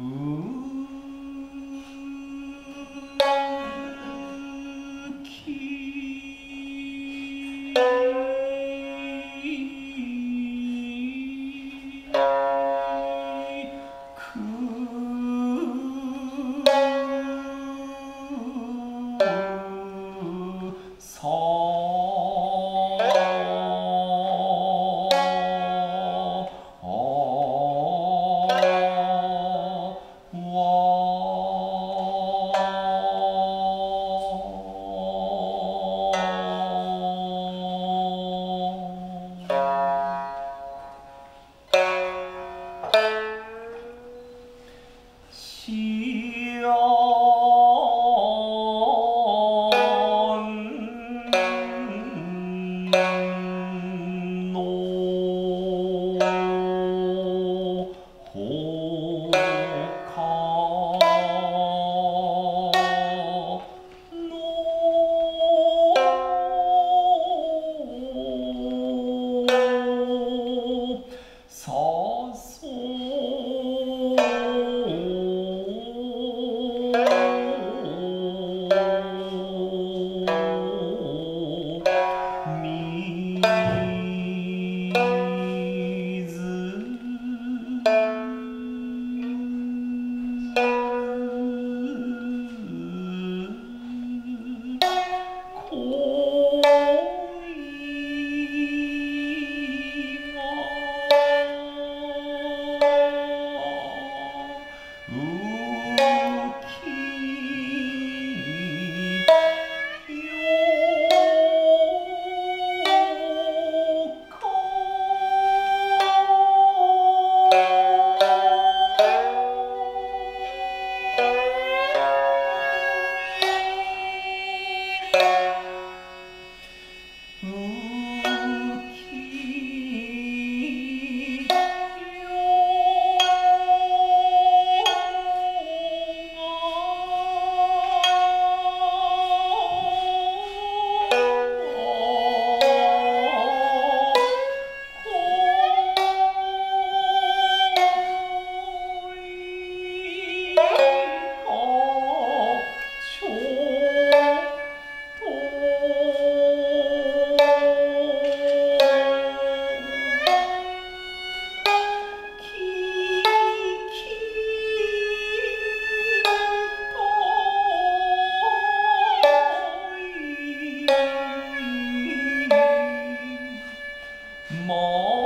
Ooh. 毛。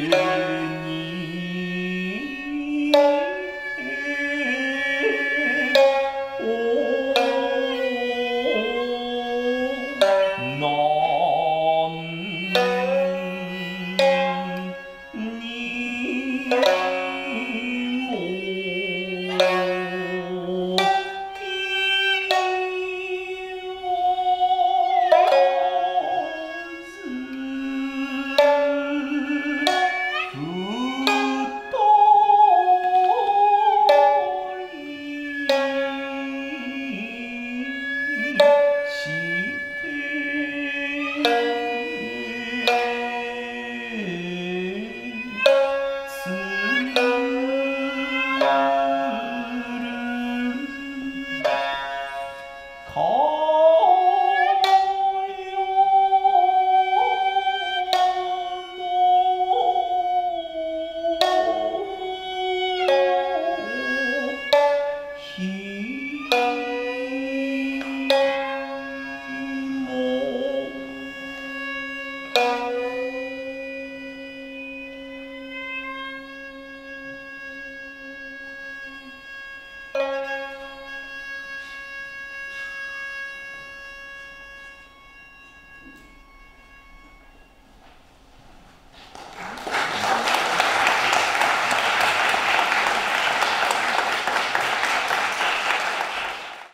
Yeah.